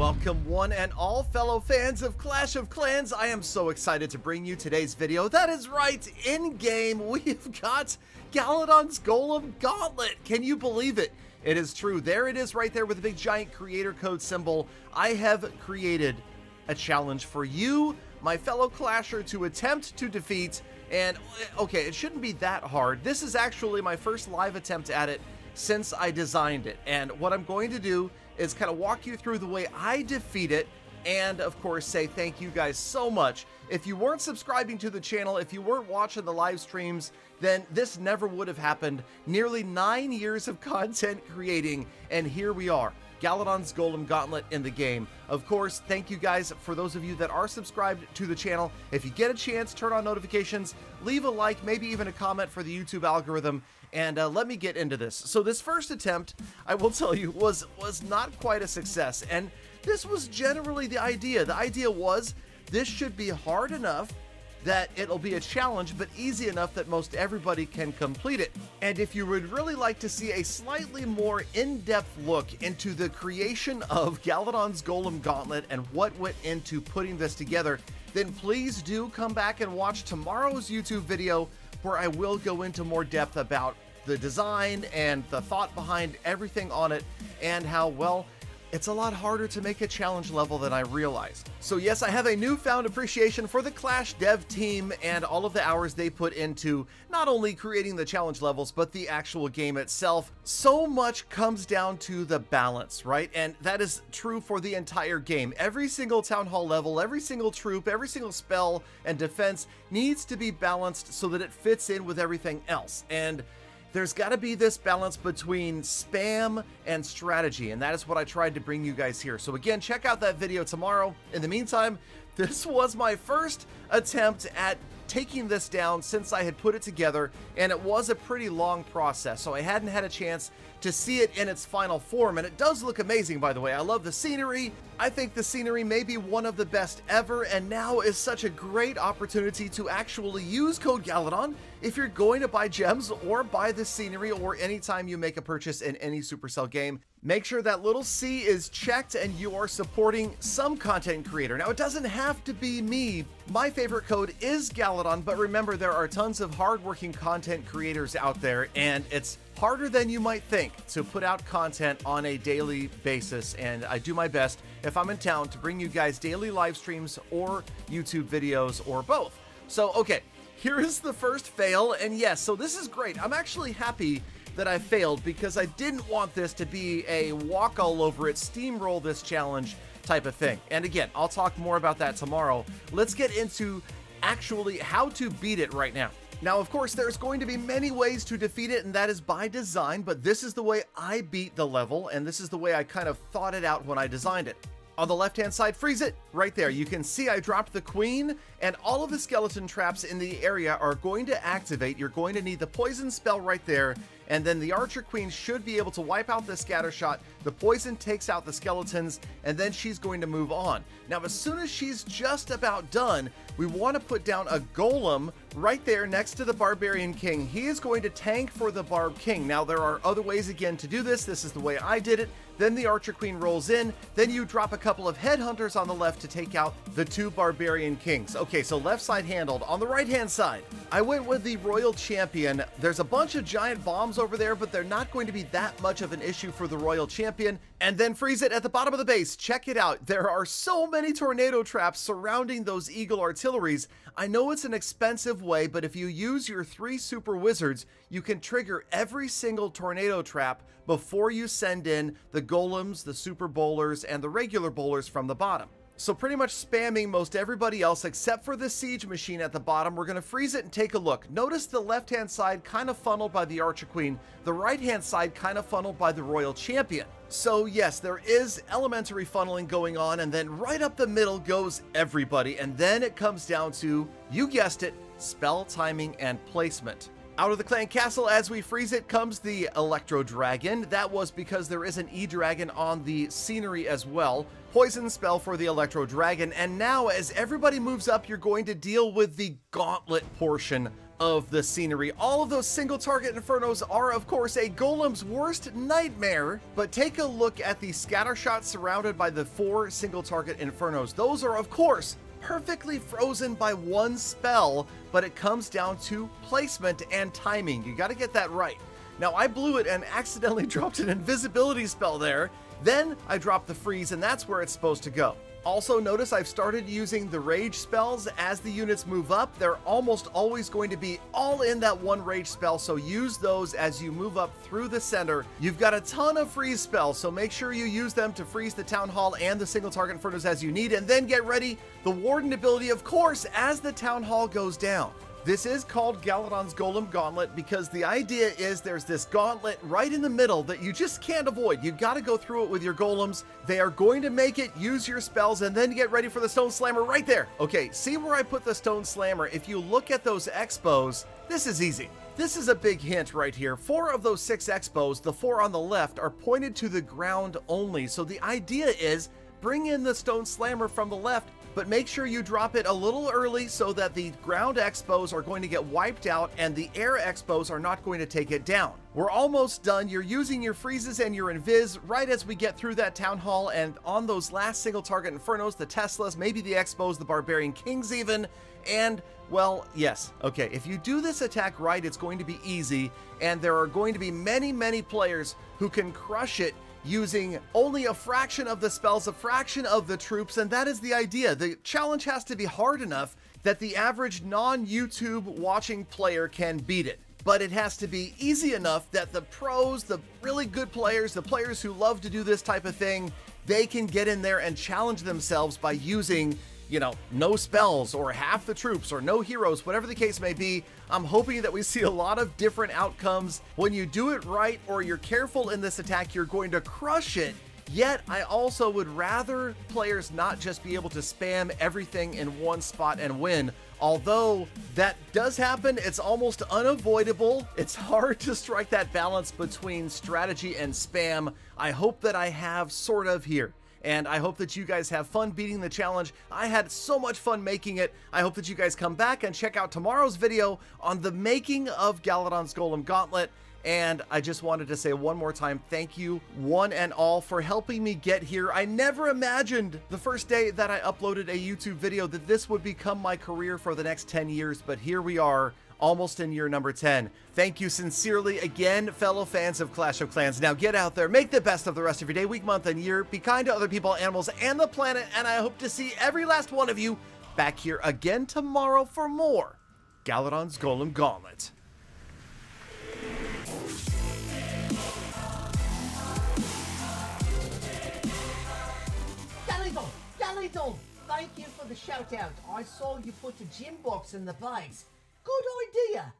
Welcome one and all fellow fans of Clash of Clans. I am so excited to bring you today's video. That is right, in game we've got Galadon's Golem Gauntlet. Can you believe it? It is true. There it is right there with the big giant creator code symbol. I have created a challenge for you, my fellow Clasher, to attempt to defeat. And okay, it shouldn't be that hard. This is actually my first live attempt at it since I designed it. And what I'm going to do is kind of walk you through the way I defeat it and of course say thank you guys so much. If you weren't subscribing to the channel, if you weren't watching the live streams, then this never would have happened. Nearly nine years of content creating, and here we are. Galadon's Golem Gauntlet in the game. Of course, thank you guys for those of you that are subscribed to the channel. If you get a chance, turn on notifications, leave a like, maybe even a comment for the YouTube algorithm, and uh, let me get into this. So this first attempt, I will tell you, was was not quite a success, and this was generally the idea. The idea was this should be hard enough that it'll be a challenge, but easy enough that most everybody can complete it. And if you would really like to see a slightly more in-depth look into the creation of Galadon's Golem Gauntlet and what went into putting this together, then please do come back and watch tomorrow's YouTube video where I will go into more depth about the design and the thought behind everything on it and how, well, it's a lot harder to make a challenge level than I realized. So yes, I have a newfound appreciation for the Clash dev team and all of the hours they put into not only creating the challenge levels, but the actual game itself. So much comes down to the balance, right? And that is true for the entire game. Every single Town Hall level, every single troop, every single spell and defense needs to be balanced so that it fits in with everything else. And there's got to be this balance between spam and strategy, and that is what I tried to bring you guys here. So again, check out that video tomorrow. In the meantime, this was my first attempt at taking this down since I had put it together, and it was a pretty long process, so I hadn't had a chance to see it in its final form, and it does look amazing, by the way. I love the scenery. I think the scenery may be one of the best ever, and now is such a great opportunity to actually use Code Galadon if you're going to buy gems or buy the scenery or anytime you make a purchase in any Supercell game. Make sure that little C is checked and you are supporting some content creator. Now, it doesn't have to be me. My favorite code is Galadon, but remember, there are tons of hardworking content creators out there, and it's harder than you might think to put out content on a daily basis. And I do my best if I'm in town to bring you guys daily live streams or YouTube videos or both. So, okay, here is the first fail. And yes, so this is great. I'm actually happy that I failed because I didn't want this to be a walk all over it, steamroll this challenge type of thing. And again, I'll talk more about that tomorrow. Let's get into actually how to beat it right now. Now, of course, there's going to be many ways to defeat it, and that is by design, but this is the way I beat the level, and this is the way I kind of thought it out when I designed it. On the left-hand side, freeze it, right there. You can see I dropped the queen, and all of the skeleton traps in the area are going to activate. You're going to need the poison spell right there, and then the Archer Queen should be able to wipe out the Scattershot. The poison takes out the skeletons, and then she's going to move on. Now, as soon as she's just about done, we want to put down a Golem right there next to the Barbarian King. He is going to tank for the Barb King. Now, there are other ways, again, to do this. This is the way I did it. Then the Archer Queen rolls in. Then you drop a couple of Headhunters on the left to take out the two Barbarian Kings. Okay, so left side handled. On the right-hand side, I went with the Royal Champion. There's a bunch of giant bombs over there, but they're not going to be that much of an issue for the Royal Champion. And then freeze it at the bottom of the base. Check it out. There are so many tornado traps surrounding those Eagle artilleries. I know it's an expensive way, but if you use your three super wizards, you can trigger every single tornado trap before you send in the golems, the super bowlers, and the regular bowlers from the bottom. So pretty much spamming most everybody else except for the siege machine at the bottom. We're going to freeze it and take a look. Notice the left-hand side kind of funneled by the Archer Queen, the right-hand side kind of funneled by the Royal Champion. So yes, there is elementary funneling going on, and then right up the middle goes everybody, and then it comes down to, you guessed it, spell timing and placement. Out of the clan castle, as we freeze it, comes the Electro Dragon. That was because there is an E-Dragon on the scenery as well. Poison spell for the Electro Dragon. And now, as everybody moves up, you're going to deal with the Gauntlet portion of the scenery. All of those single target infernos are, of course, a golem's worst nightmare, but take a look at the scatter shots surrounded by the four single target infernos. Those are, of course, perfectly frozen by one spell, but it comes down to placement and timing. You got to get that right. Now, I blew it and accidentally dropped an invisibility spell there. Then I dropped the freeze, and that's where it's supposed to go. Also notice I've started using the rage spells as the units move up. They're almost always going to be all in that one rage spell, so use those as you move up through the center. You've got a ton of freeze spells, so make sure you use them to freeze the Town Hall and the single target infernos as you need, and then get ready the Warden ability, of course, as the Town Hall goes down. This is called Galadon's Golem Gauntlet because the idea is there's this gauntlet right in the middle that you just can't avoid. You gotta go through it with your golems. They are going to make it, use your spells, and then get ready for the Stone Slammer right there. Okay, see where I put the Stone Slammer? If you look at those X-bows, this is easy. This is a big hint right here. Four of those six X-bows, the four on the left, are pointed to the ground only. So the idea is bring in the Stone Slammer from the left but make sure you drop it a little early so that the ground X-bows are going to get wiped out and the air X-bows are not going to take it down. We're almost done. You're using your freezes and your invis right as we get through that town hall and on those last single target infernos, the Teslas, maybe the X-bows, the barbarian kings even, and well, yes, okay, if you do this attack right, it's going to be easy, and there are going to be many, many players who can crush it using only a fraction of the spells, a fraction of the troops, and that is the idea. The challenge has to be hard enough that the average non-YouTube watching player can beat it. But it has to be easy enough that the pros, the really good players, the players who love to do this type of thing, they can get in there and challenge themselves by using you know, no spells or half the troops or no heroes, whatever the case may be. I'm hoping that we see a lot of different outcomes. When you do it right or you're careful in this attack, you're going to crush it. Yet, I also would rather players not just be able to spam everything in one spot and win. Although that does happen, it's almost unavoidable. It's hard to strike that balance between strategy and spam. I hope that I have sort of here and I hope that you guys have fun beating the challenge. I had so much fun making it. I hope that you guys come back and check out tomorrow's video on the making of Galadon's Golem Gauntlet. And I just wanted to say one more time, thank you one and all for helping me get here. I never imagined the first day that I uploaded a YouTube video that this would become my career for the next 10 years, but here we are almost in year number 10. Thank you sincerely again, fellow fans of Clash of Clans. Now get out there, make the best of the rest of your day, week, month, and year. Be kind to other people, animals, and the planet, and I hope to see every last one of you back here again tomorrow for more Galadon's Golem Gauntlet. Galadon! Galadon! Thank you for the shout out. I saw you put a gem box in the base. Good idea.